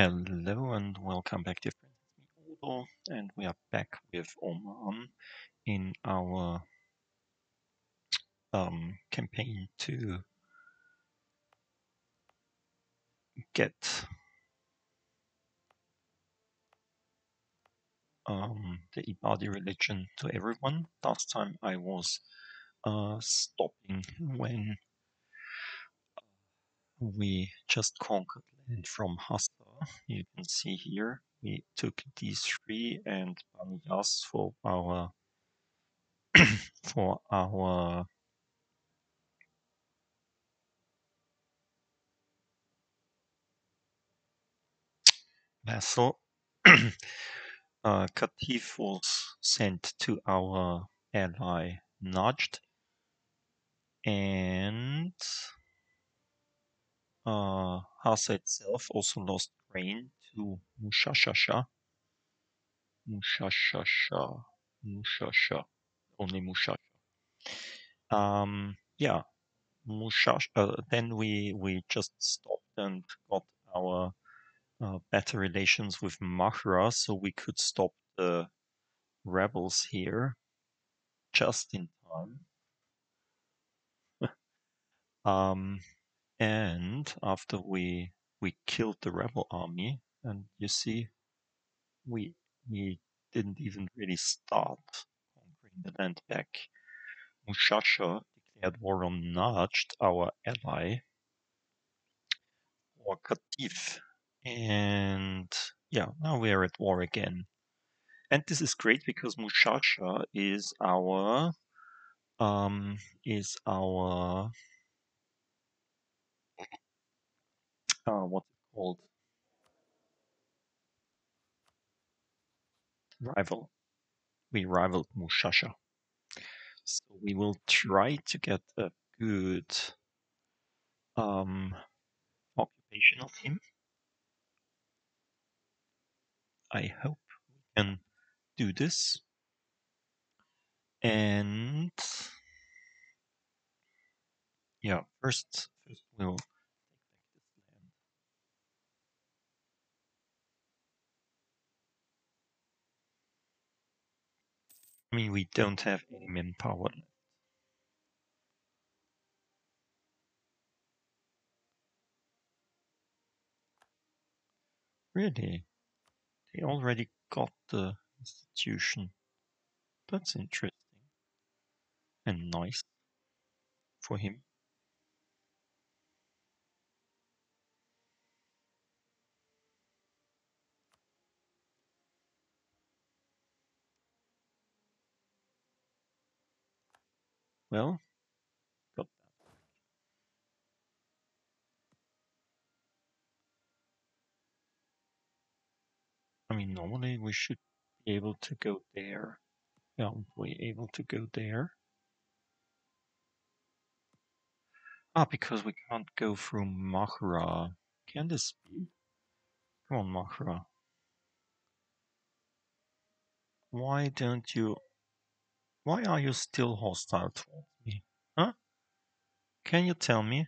Hello and welcome back to Odo, and we are back with Oman in our um, campaign to get um, the Ibadi religion to everyone. Last time I was uh, stopping when we just conquered land from Hassa. You can see here we took these three and Banyas for our for our vassal. uh, Qatif was sent to our ally Najd, and uh, Hassa itself also lost grain to Mushashasha. Mushashasha. Mushasha. Only Mushasha. Um, yeah, Mushash. Uh, then we we just stopped and got our uh, better relations with Mahra, so we could stop the rebels here just in time. um, and after we we killed the rebel army, and you see, we we didn't even really start conquering the land back. Mushasha declared war on Najd, our ally, or Qatif. And yeah, now we are at war again. And this is great because Mushasha is our um is our uh what's it called? Rival. We rivaled Mushasha. So we will try to get a good um occupation of him. I hope we can do this. And yeah, first first we'll take back this land. I mean we don't have any manpower. Really? They already got the institution. That's interesting. And nice for him. Well, got that. I mean, normally we should be able to go there. Aren't we able to go there? Ah, because we can't go through Mahra. Can this be? Come on, Mahra. Why don't you... Why are you still hostile towards me? Huh? Can you tell me?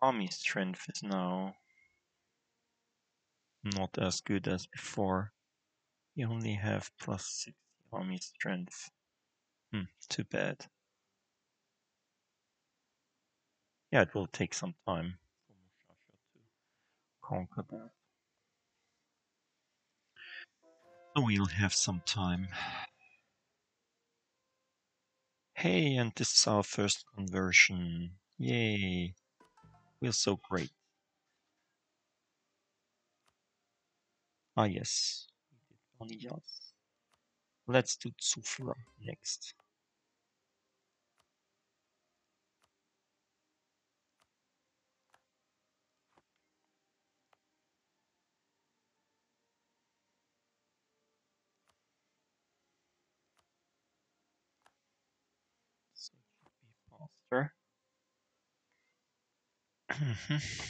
My army strength is now not as good as before. You only have plus 60 army strength. Hmm, too bad. Yeah, it will take some time to conquer that. So we'll have some time. Hey, and this is our first conversion. Yay. We're so great. Ah, yes. Let's do Tsufra next. Mm-hmm.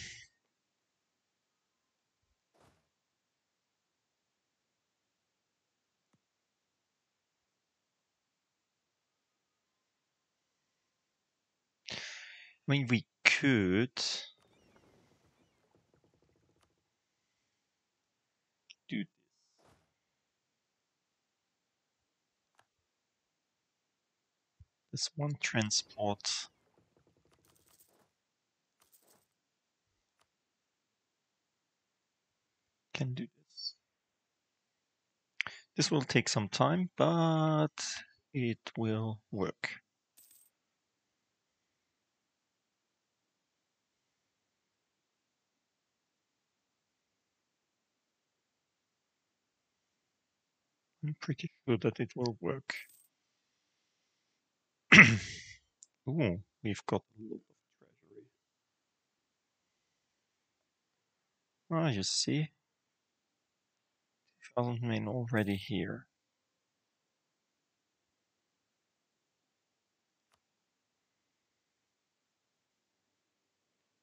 I mean, we could. do this. This one transport Can do this. This will take some time, but it will work. I'm pretty sure that it will work. Ooh, we've got a lot of treasury. Ah, you see? 2000 men already here.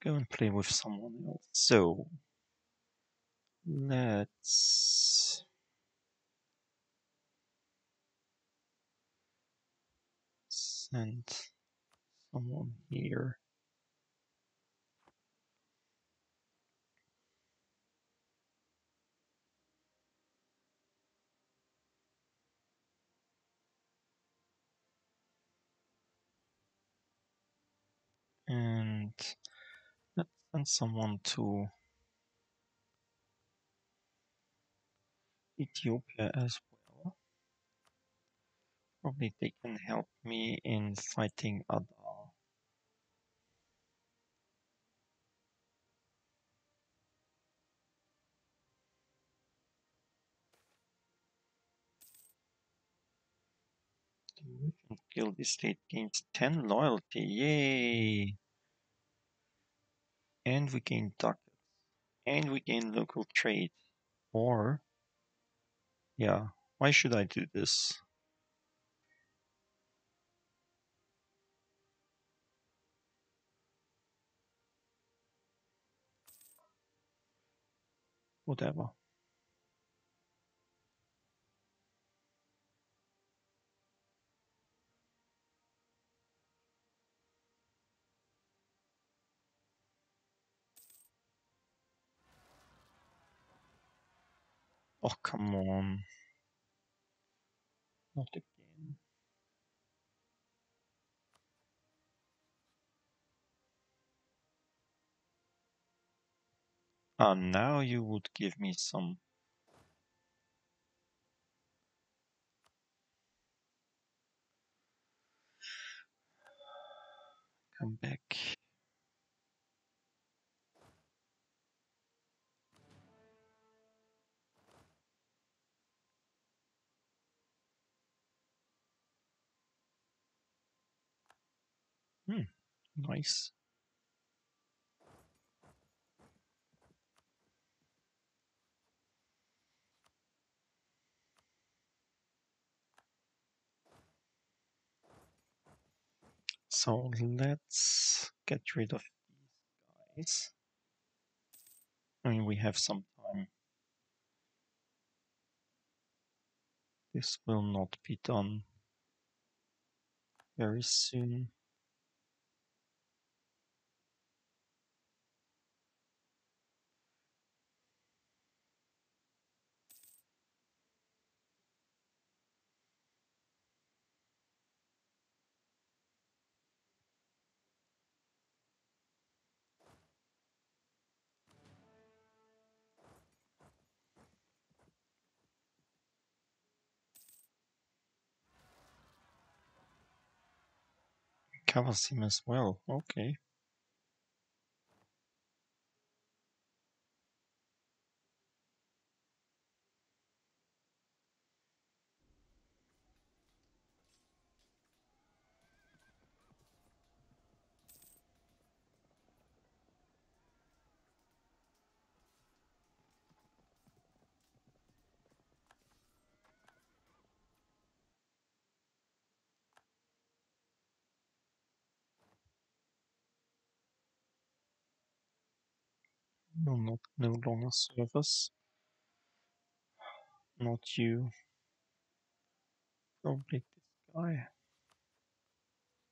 Go and play with someone else. So, let's send someone here. And uh, let's send someone to Ethiopia as well. Probably they can help me in fighting merchant guild estate gains 10 loyalty. Yay! And we gain ducats. And we gain local trade. Or, yeah, why should I do this? Whatever. Oh, come on. Not again. Ah, now you would give me some. Come back. Nice. So let's get rid of these guys. I mean, we have some time. This will not be done very soon. Covers him as well. Okay. Will not no longer serve us. Not you. Probably this guy.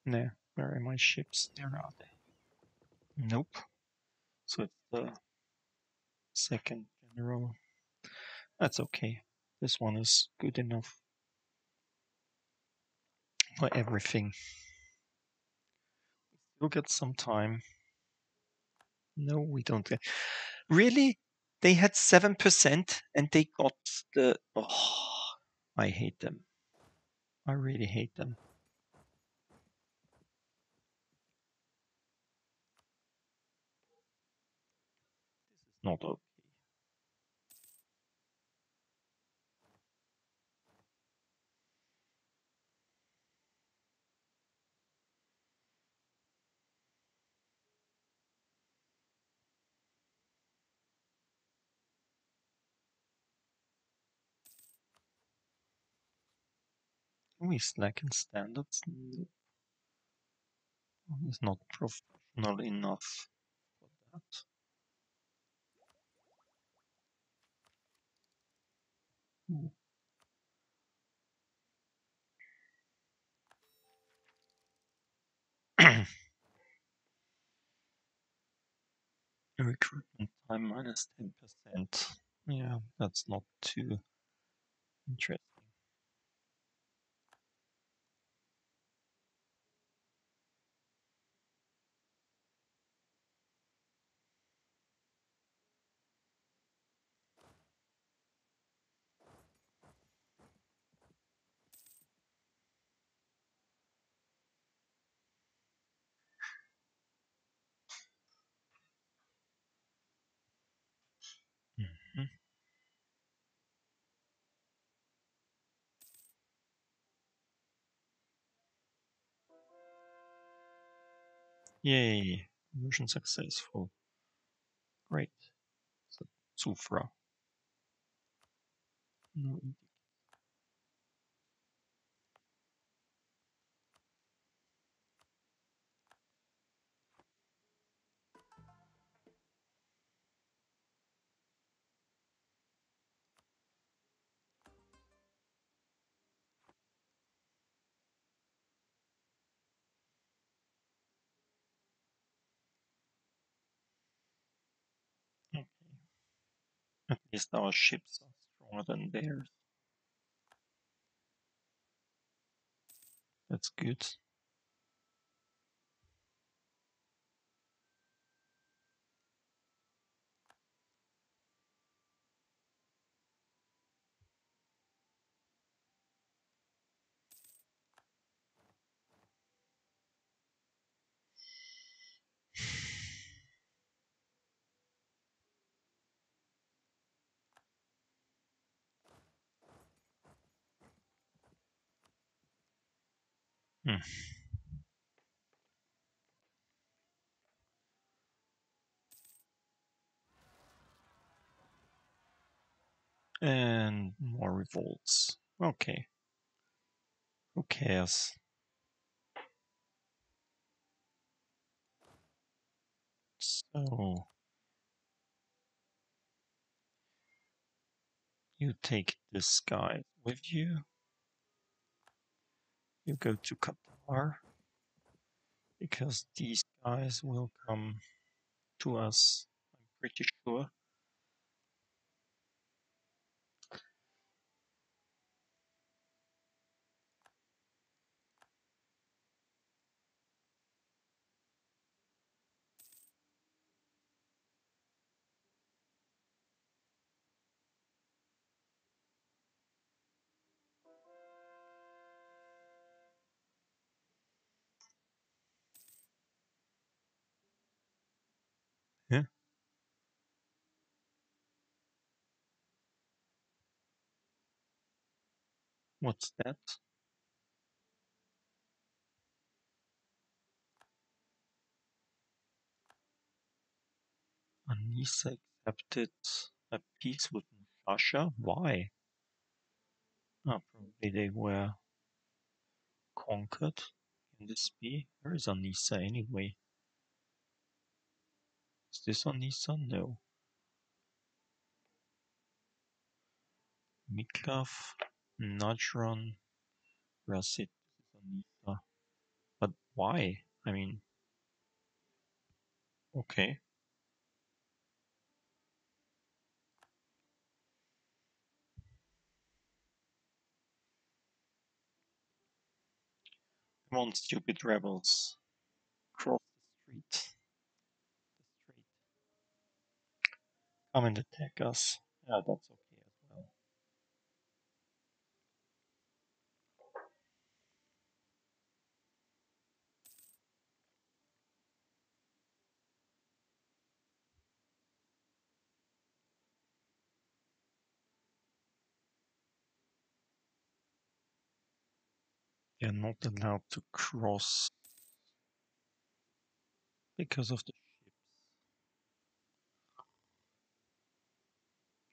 No, where are my ships? There are they. Nope. So it's the second general. That's okay. This one is good enough for everything. We'll get some time. No, we don't. Really? They had 7% and they got the. Oh, I hate them. I really hate them. This is not We slack in standards. He's not professional enough for that. Ooh. Recruitment time minus 10%. Yeah, that's not too interesting. Yay, mission successful. Great. So, Zufra. No, least our ships are stronger than theirs. That's good. And more revolts. Okay. Who cares? So you take this guy with you. You go to Qatar because these guys will come to us. I'm pretty sure. What's that? Anissa accepted a peace with Mushasha? Why? Oh, probably they were conquered. Can this be? Where is Anissa anyway? Is this Anissa? No. Miklav, Najran, Rasit, Anissa. But why? I mean, okay. Come on, stupid rebels. Cross street. The street. Come and attack us. Yeah, that's okay They're not allowed to cross because of the ships.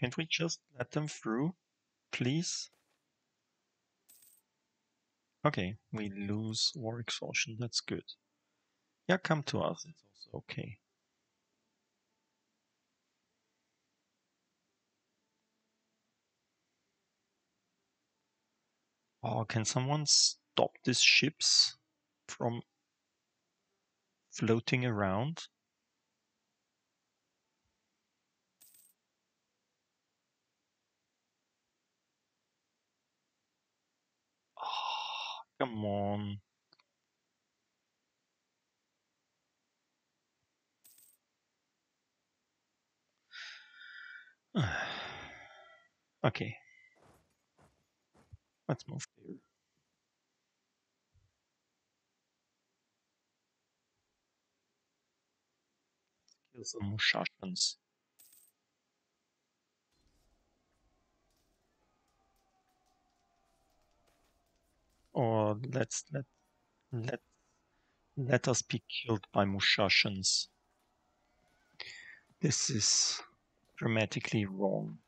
Can't we just let them through, please? Okay, we lose war exhaustion, that's good. Yeah, come to us, it's also okay. Oh, can someone stop these ships from floating around? Oh, come on. okay. Let's move there. Kill some Mushashans. Or let's let let let us be killed by Mushashans. This is dramatically wrong.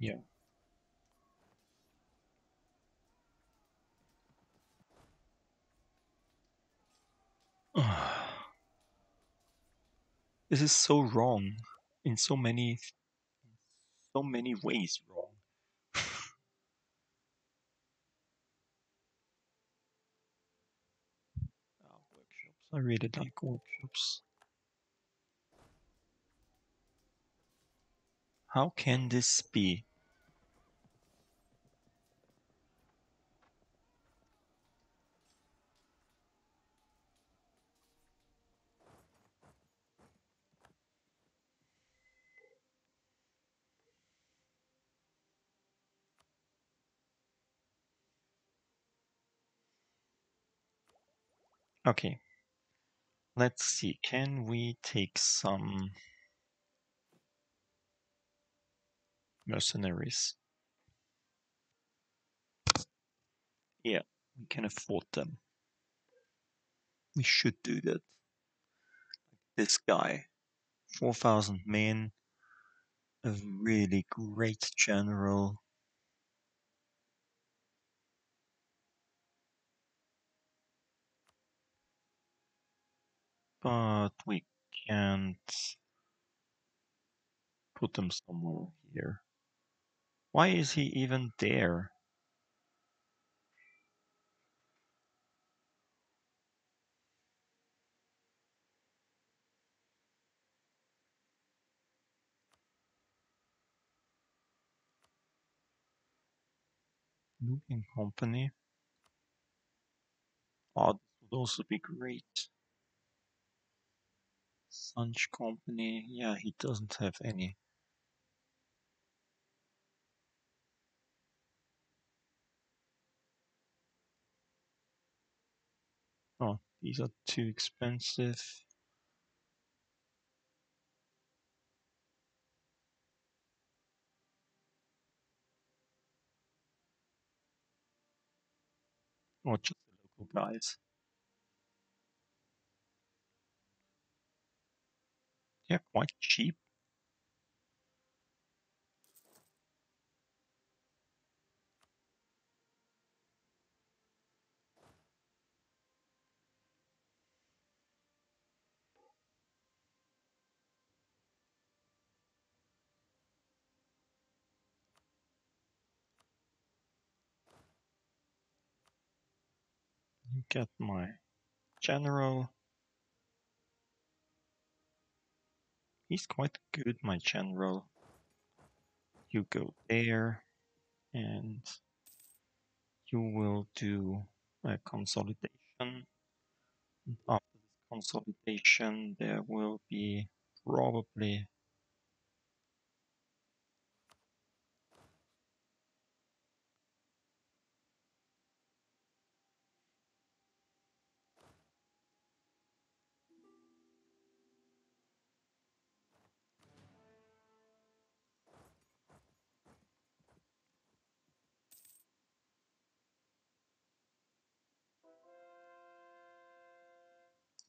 Yeah. This is so wrong in so many so many ways wrong. Ah, workshops. I really like workshops. How can this be? Okay. Let's see. Can we take some mercenaries? Yeah, we can afford them. We should do that. This guy, 4,000 men, a really great general. But we can't put them somewhere here. Why is he even there? Nubian Company. Oh, this would also be great. Sunch Company. Yeah, he doesn't have any. Oh, these are too expensive. Or just the local guys. yeah, quite cheap. get my general He's quite good, my general. You go there, and you will do a consolidation. After this consolidation, there will be probably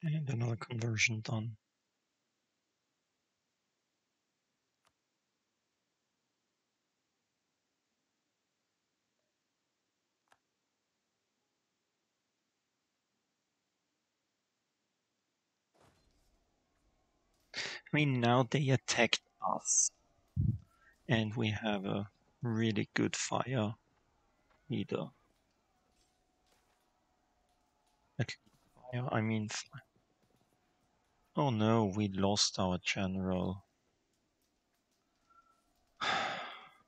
and another conversion done. I mean, now they attacked us, and we have a really good fire leader. At fire, I mean, oh no, we lost our general.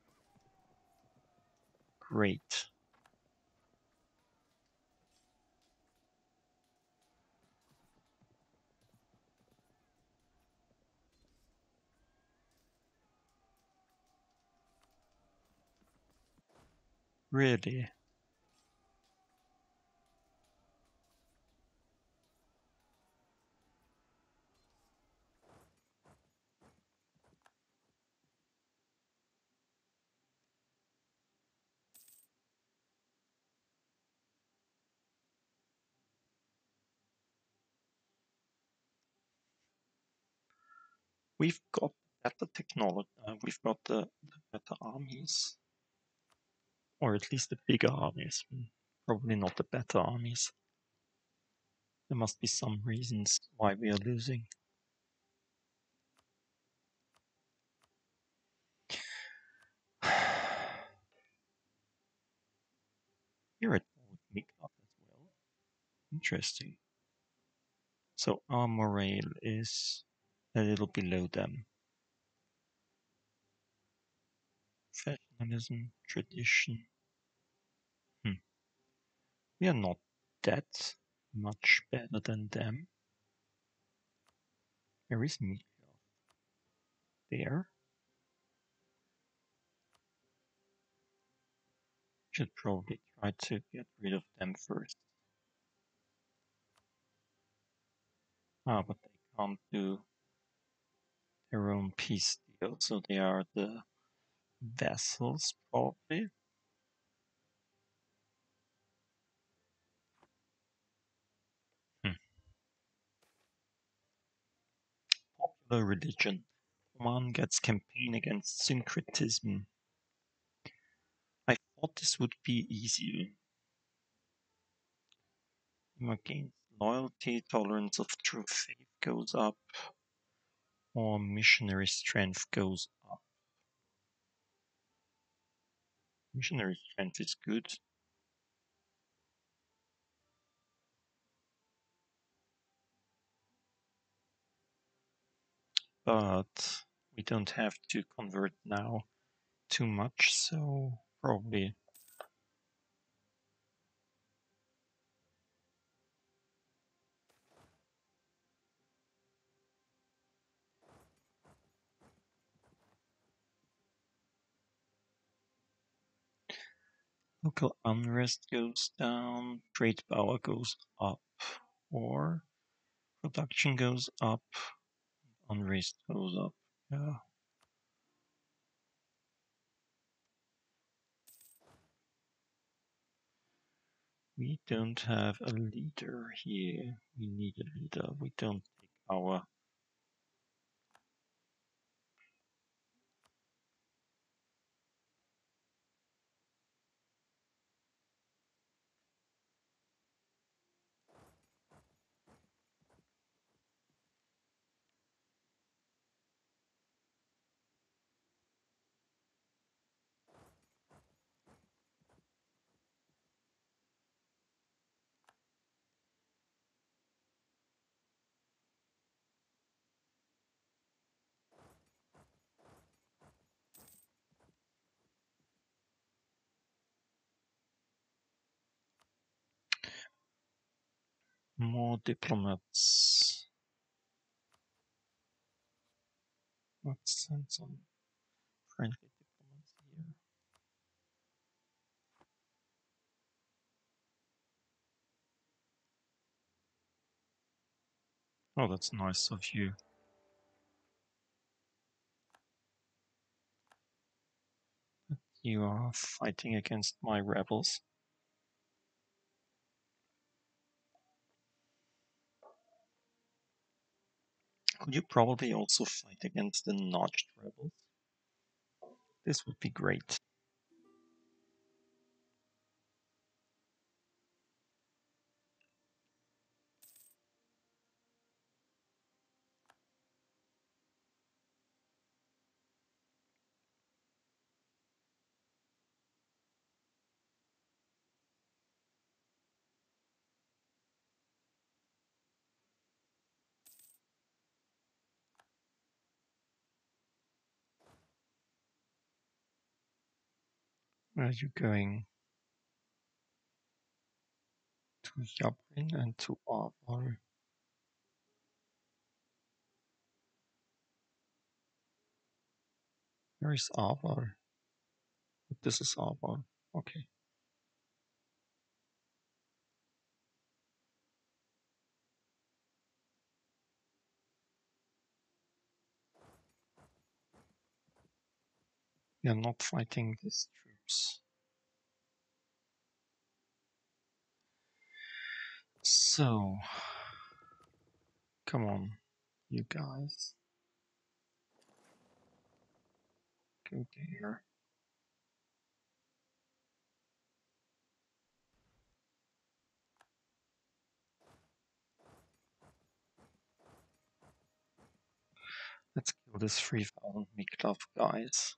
Great. Really? We've got better technology, uh, we've got the, the better armies. Or at least the bigger armies. Probably not the better armies. There must be some reasons why we are losing. You're at with up as well. Interesting. So our morale is a little below them. Professionalism, tradition. Hmm. We are not that much better than them. Where is Mikhail? There. Should probably try to get rid of them first. Ah, but they can't do their own peace deal, so they are the vassals, probably. Hmm. Popular religion. One gets campaign against syncretism. I thought this would be easier. Against loyalty, tolerance of true faith goes up, or missionary strength goes up. Missionary strength is good. But we don't have to convert now too much, so probably Local unrest goes down, trade power goes up, or production goes up, unrest goes up. Yeah. We don't have a leader here. We need a leader. We don't take our More diplomats. Let's send some friendly diplomats here. Oh, that's nice of you. You are fighting against my rebels. Could you probably also fight against the notched rebels? This would be great. Where are you going? To Yabrin and to Avar. Where is Avar? This is Avar. Okay. We are not fighting these So, come on, you guys. Go there. Let's kill this 3000 Miklav guys.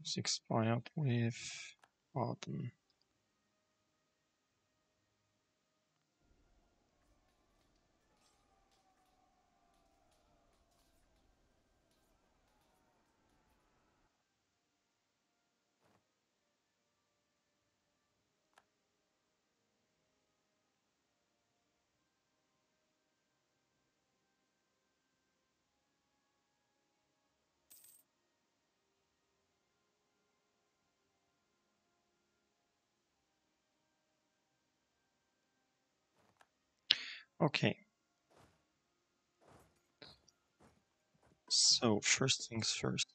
It's expired with Aden. Okay. So, first things first.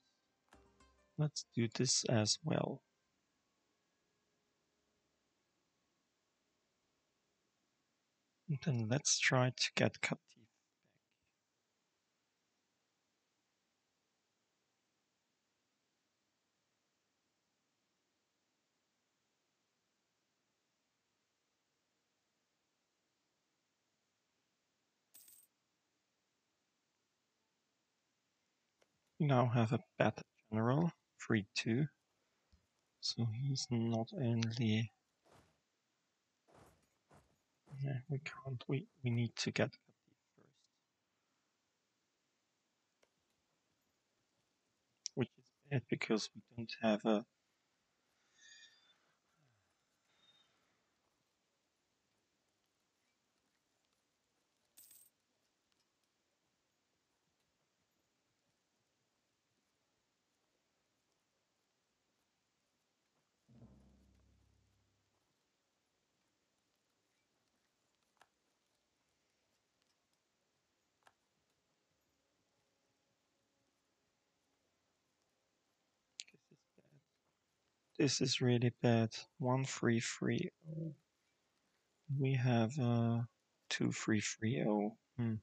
Let's do this as well. And then let's try to get Qatif now have a better general, 3-2. So he's not only... Yeah, we can't. We, we need to get first. Which is bad because we don't have a This is really bad. One three three oh. We have uh two three three oh. Hmm.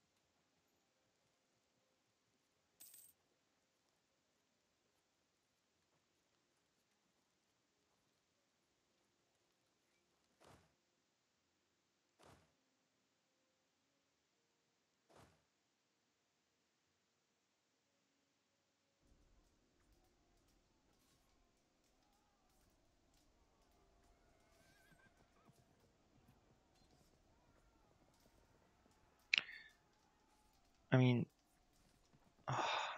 I mean,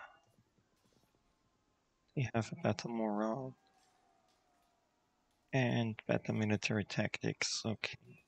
we have a better morale. And better military tactics, okay.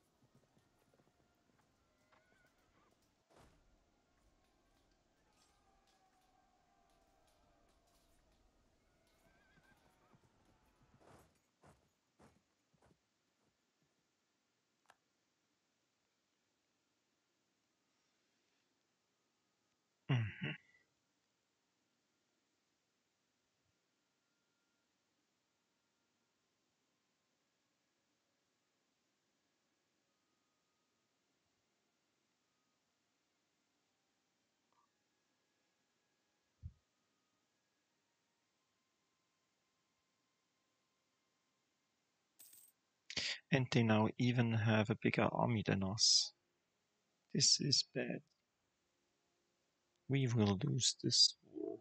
And they now even have a bigger army than us. This is bad. We will lose this war.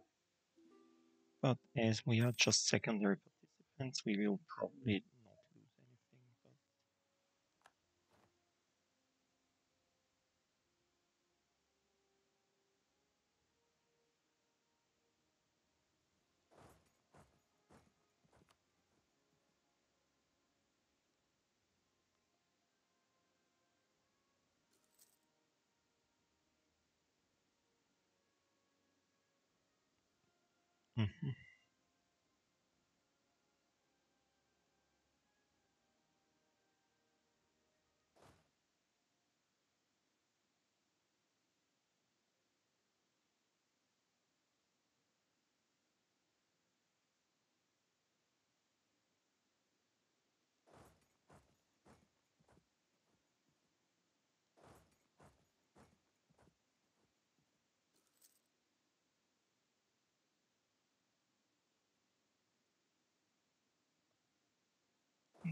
But as we are just secondary participants, we will probably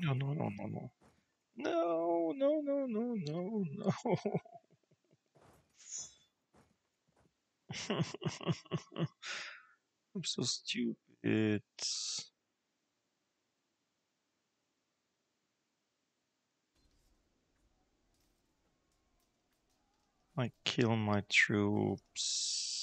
No, no, no, no, no. No, no, no, no, no, no. I'm so stupid. I kill my troops.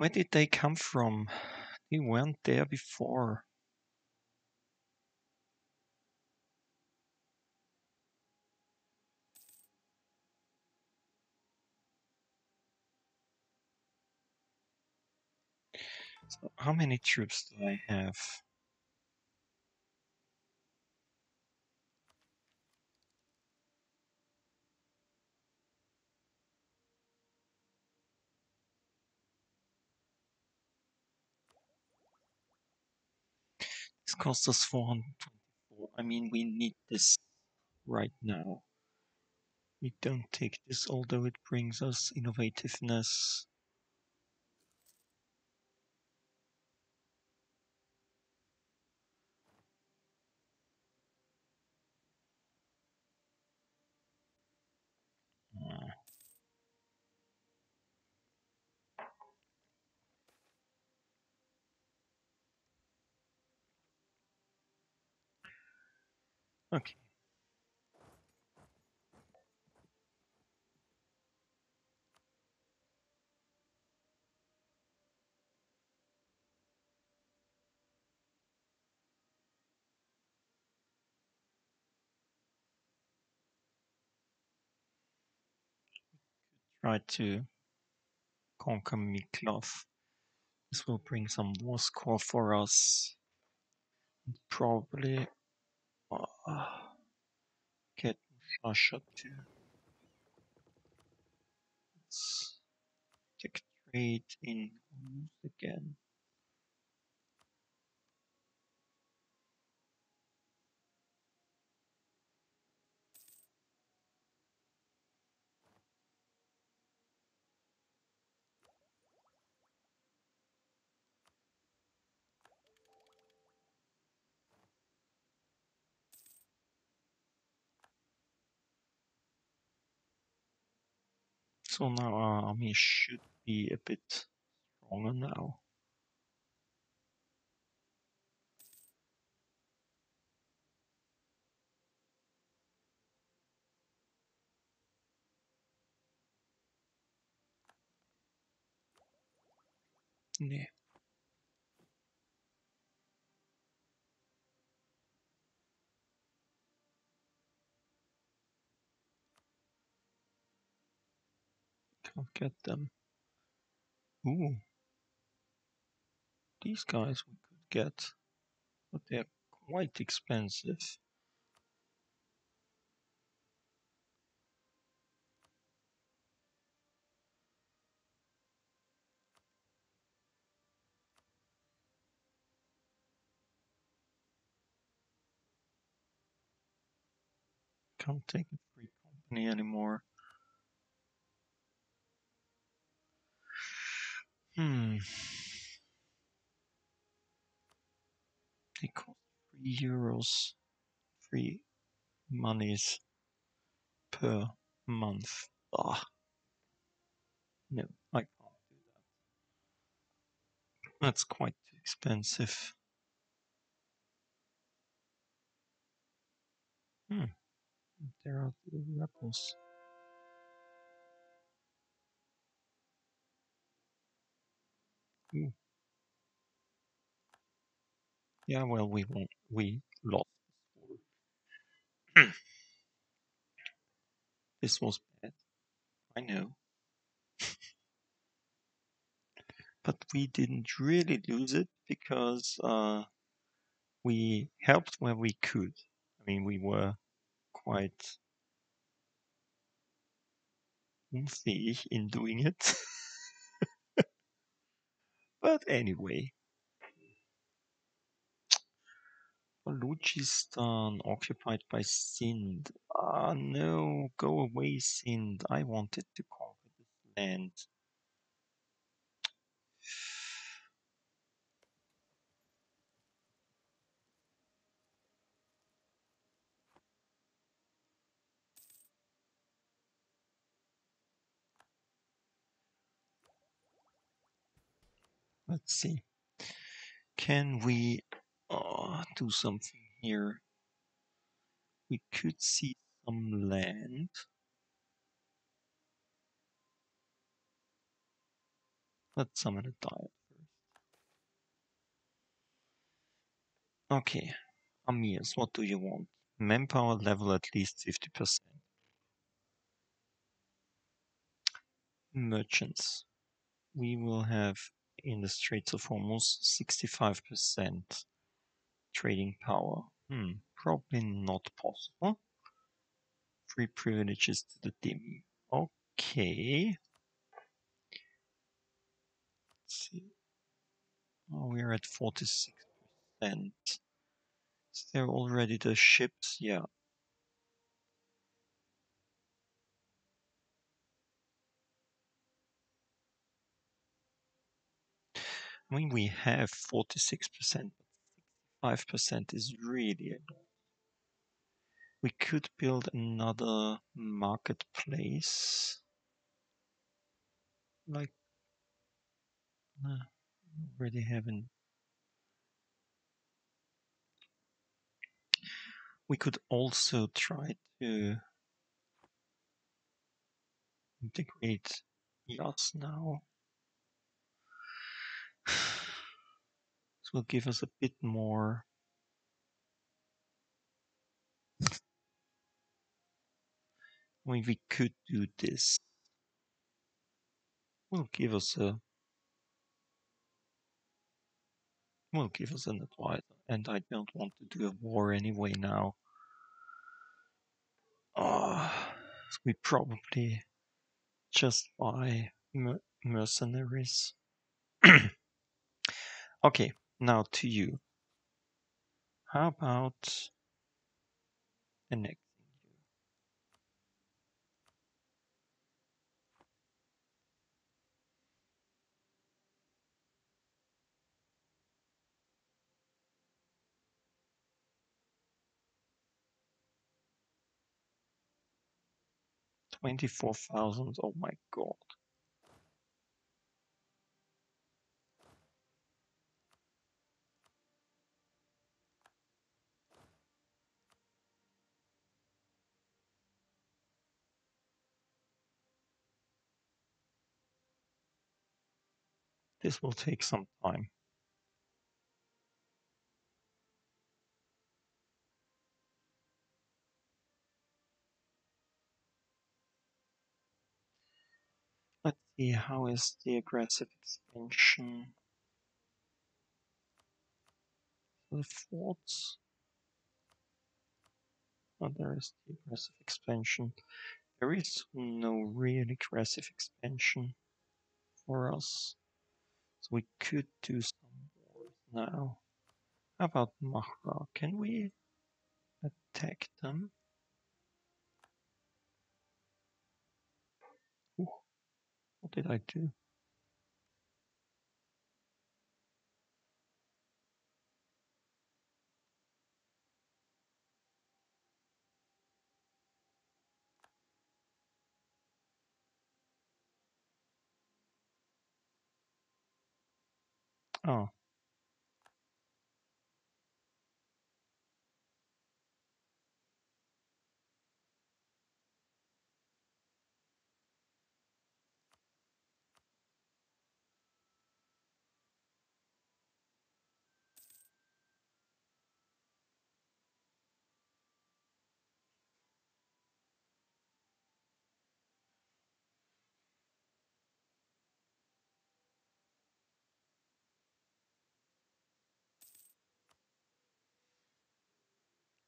Where did they come from? They weren't there before. So how many troops do I have? Cost us 424. I mean, we need this right now. We don't take this, although it brings us innovativeness. Okay. Try to conquer Miklov. This will bring some war score for us. Probably get Russia to let's take trade in again. So now our army should be a bit stronger now. Yeah. Can't get them. Ooh. These guys we could get, but they're quite expensive. Can't take a free company anymore. Hmm. They cost three euros, three monies per month. Ah. No, I can't do that. That's quite too expensive. Hmm. There are the rebels. Ooh. Yeah, well, we won't. We lost. Hmm. This was bad. I know. but we didn't really lose it because uh, we helped where we could. I mean, we were quite unfähig in doing it. but anyway. Balochistan occupied by Sind. Ah, no, go away, Sind. I wanted to conquer this land. Let's see. Can we uh, do something here? We could see some land. Let's summon a diet first. Okay. Amirs, what do you want? Manpower level at least 50%. Merchants. We will have in the Straits of Hormuz 65% trading power. Hmm, probably not possible. Free privileges to the Dhimmi. Okay. Let's see. Oh, we're at 46%. Is there already the ships? Yeah. I mean, we have 46%, but 65% is really a lot. We could build another marketplace. Like, uh, already haven't. We could also try to integrate Yas now. This will give us a bit more. I mean, we could do this. Will give us a. Will give us an advisor, and I don't want to do a war anyway now. Uh, we probably just buy mer mercenaries. okay, now to you. How about annexing you? 24,000. Oh my god. This will take some time. Let's see, how is the aggressive expansion? The forts. Oh, there is the aggressive expansion. There is no real aggressive expansion for us. So we could do some wars now. How about Mahra? Can we attack them? Ooh, what did I do? Oh.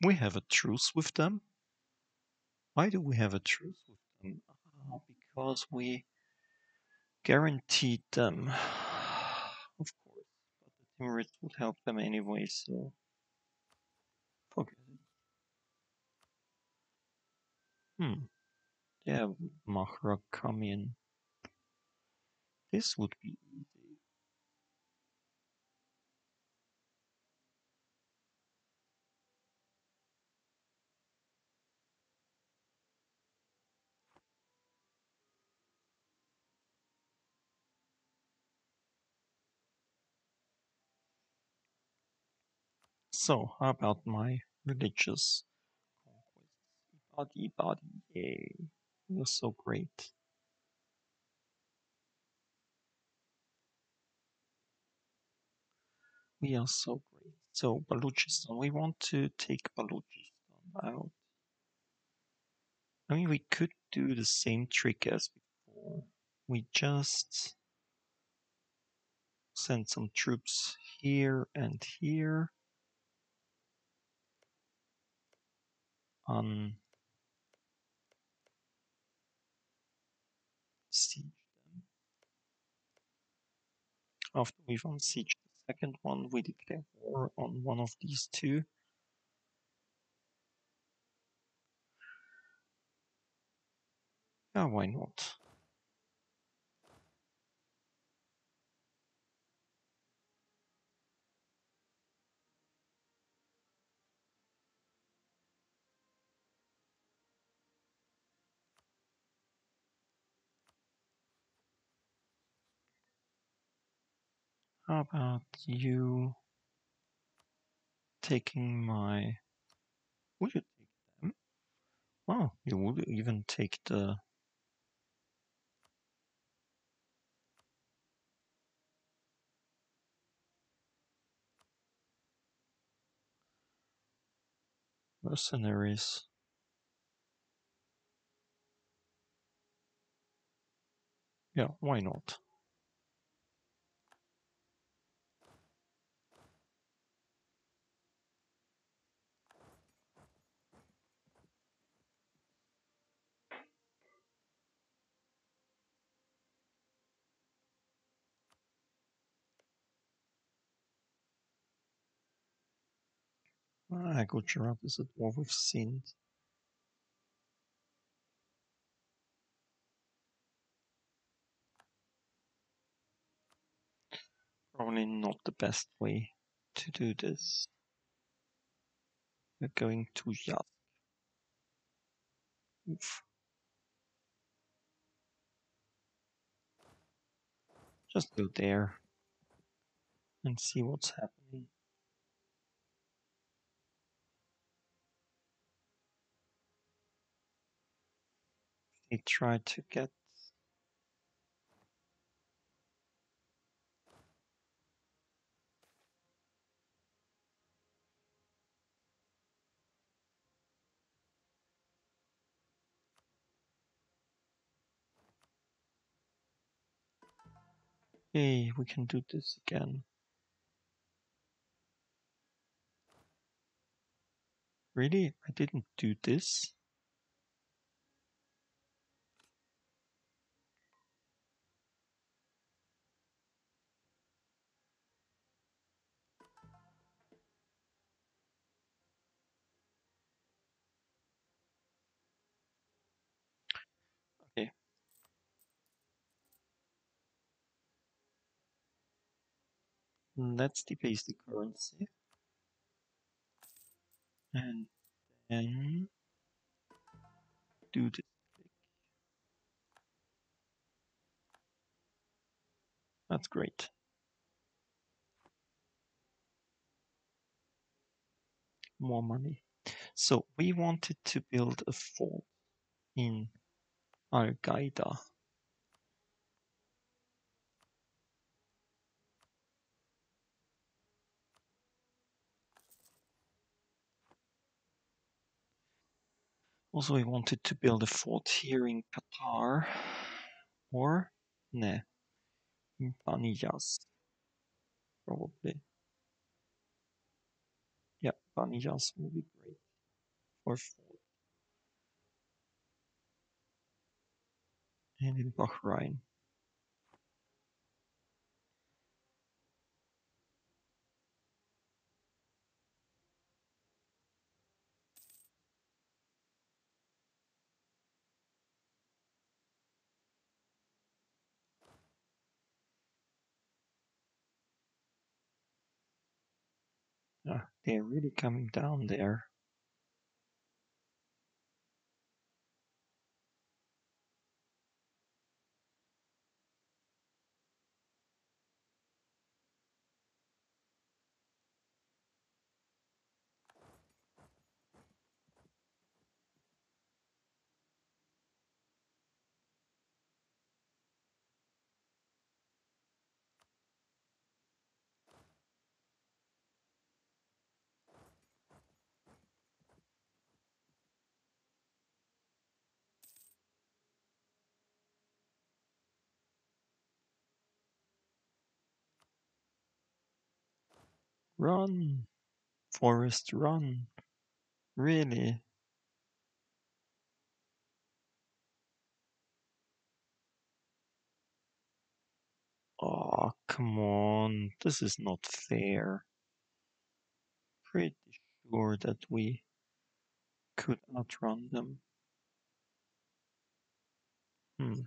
We have a truce with them? Why do we have a truce with them? Uh, because we guaranteed them. Of course. But the Timurids would help them anyway, so forget it. Hmm. Yeah, Mahra come in? This would be easy. So, how about my religious? Body, body, yay. You're so great. We are so great. So, Balochistan, we want to take Balochistan out. I mean, we could do the same trick as before. We just send some troops here and here. On siege them. After we've unsieged the second one, we declare war on one of these two. Yeah, why not? How about you taking my... Would you take them? Oh, you would even take the... mercenaries. Yeah, why not? Ah, Gojira is a dwarf with sin. Probably not the best way to do this. We're going to Yask. Oof. Just go there and see what's happening. They try to get Hey, we can do this again. Really? I didn't do this? Mm, let's debase the currency. And then do this. That's great. More money. So we wanted to build a fort in Al Also, we wanted to build a fort here in Qatar or no, in Banijas. probably. Yeah, Banijas will be great for fort. And in Bahrain. Yeah, they're really coming down there. Run! Forest, run! Really? Oh, come on. This is not fair. Pretty sure that we could outrun them. Hmm.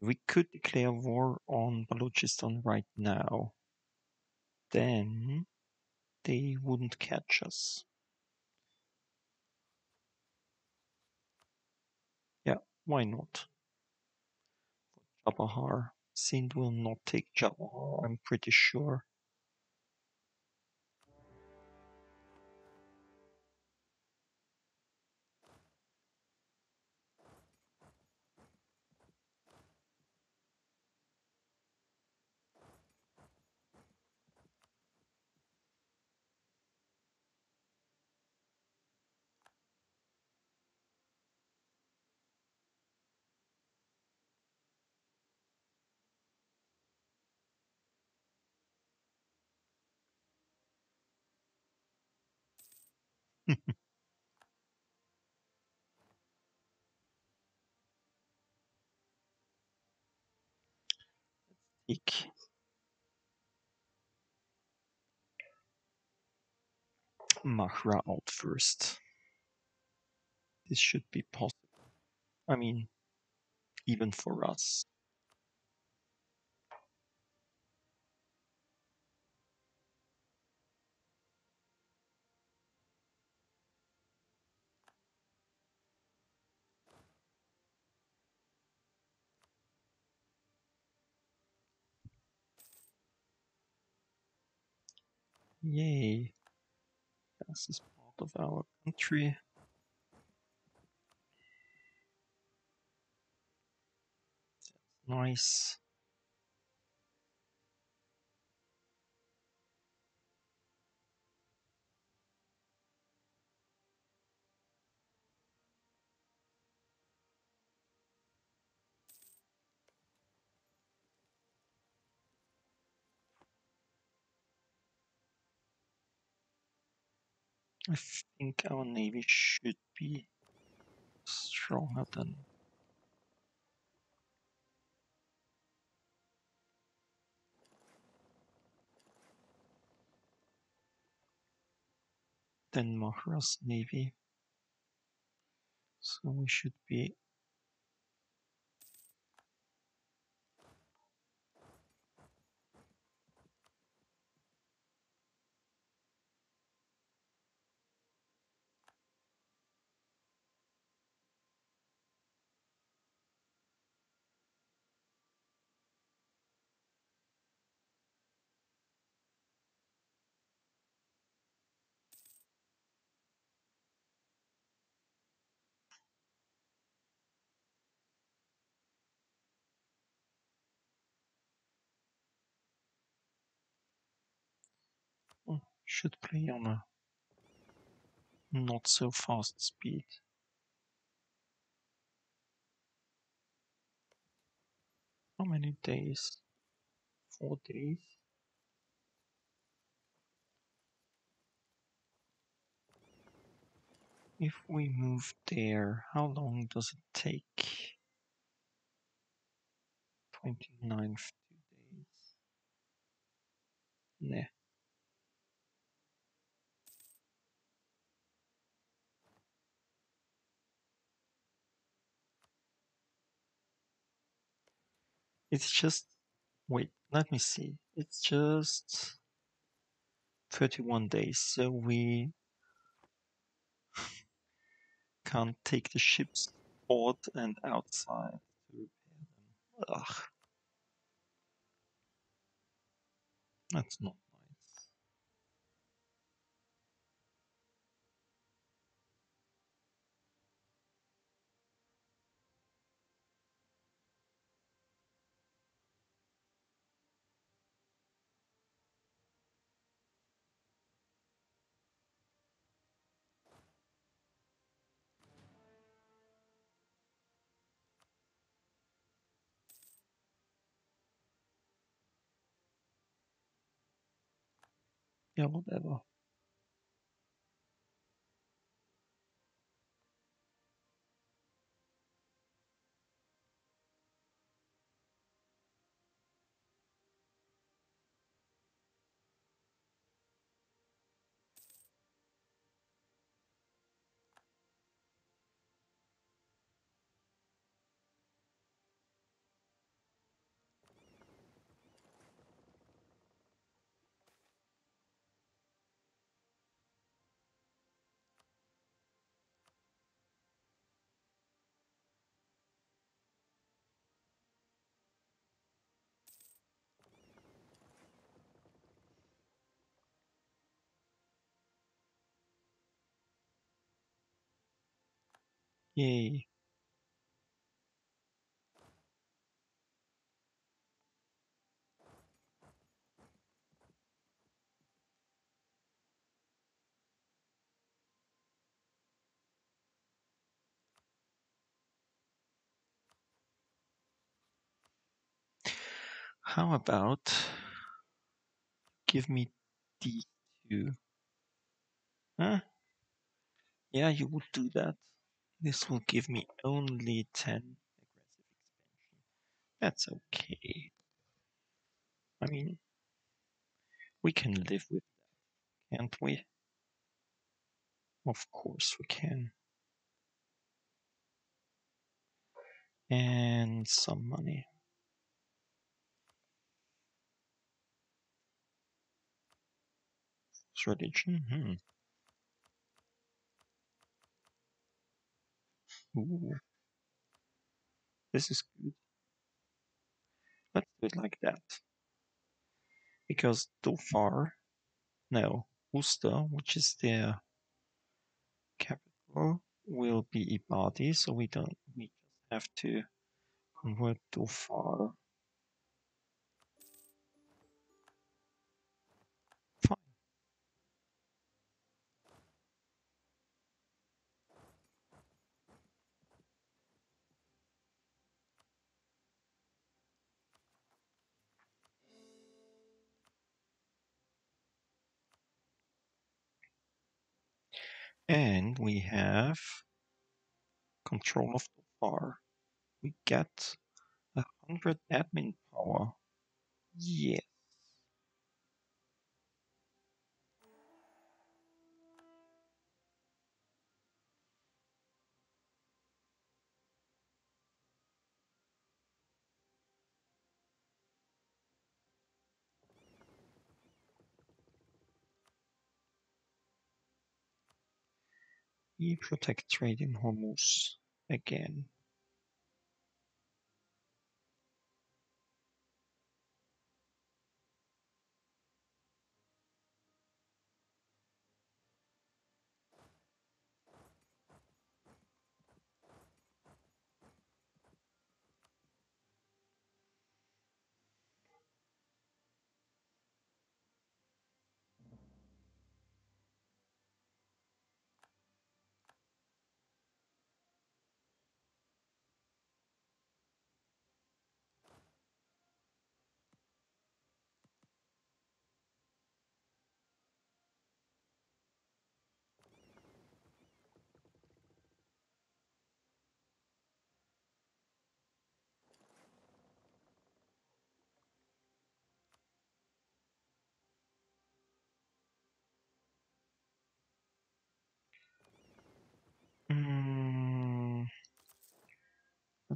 We could declare war on Balochistan right now. Then they wouldn't catch us. Yeah, why not? Chabahar. Sindh will not take Chabahar, I'm pretty sure. Take Mahra out first. This should be possible. I mean, even for us. Yay. This is part of our country. Nice. I think our navy should be stronger than than Mahra's navy. So we should be oh, should play on a not so fast speed. How many days? Four days? If we move there, how long does it take? 29 days. Nah. It's just wait, let me see. It's just 31 days, so we can't take the ships port and outside to repair them. Ugh. That's not Ja, det var Yay. How about give me D2? Huh? Yeah, you would do that. This will give me only 10 aggressive expansion. That's okay. I mean, we can live with that, can't we? Of course we can. And some money. Religion? Hmm. Ooh. This is good. Let's do it like that. Because so far no, Worcester, which is their capital, will be Ibadi, so we don't we just have to convert to And we have control of the bar. We get a hundred admin power. Yes. We protect trade in Hormuz again.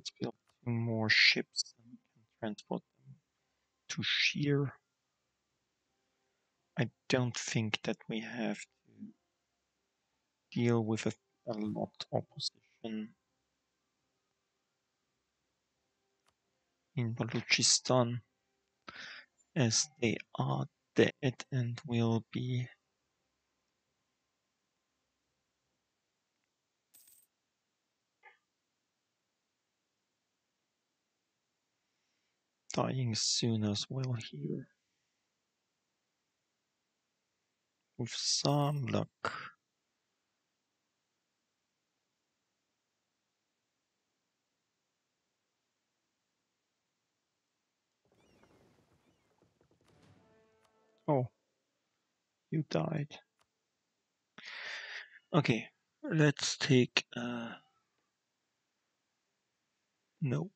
Let's build more ships and transport them to Sheer. I don't think that we have to deal with a, a lot opposition in Balochistan as they are dead and will be dying soon as well here. With some luck. Oh, you died. Okay, let's take no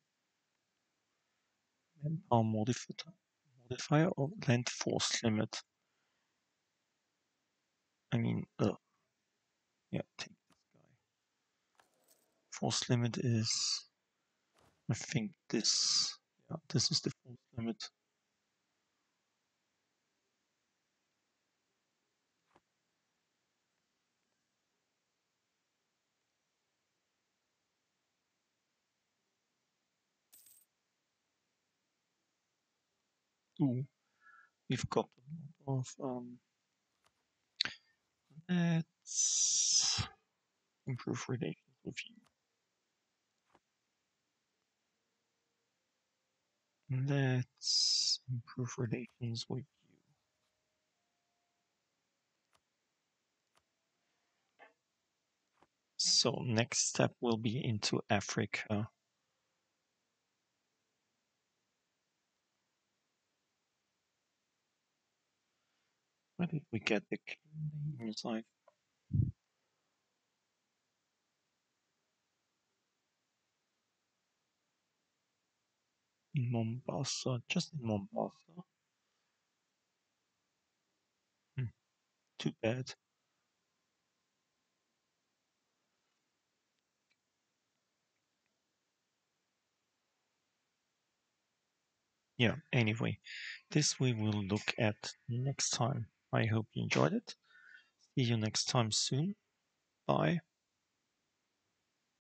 manpower modifier modifier or land force limit. I mean, uh, yeah, take this guy. Force limit is, I think this, yeah, this is the force limit. Ooh, we've got a lot of, um, let's improve relations with you. Let's improve relations with you. So next step will be into Africa. Where did we get the names? I in Mombasa, just in Mombasa. Hmm, too bad. Yeah, anyway, this we will look at next time. I hope you enjoyed it. See you next time soon. Bye.